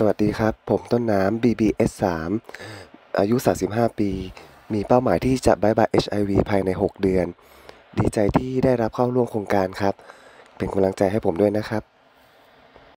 สวัสดีครับ ผมต้นน้ำ BBS 3อายุ 35 ปี มีเป้าหมายที่จะบายบาย HIV ภายใน 6 เดือน ดีใจที่ได้รับเข้าร่วมโครงการครับ เป็นกำลังใจให้ผมด้วยนะครับ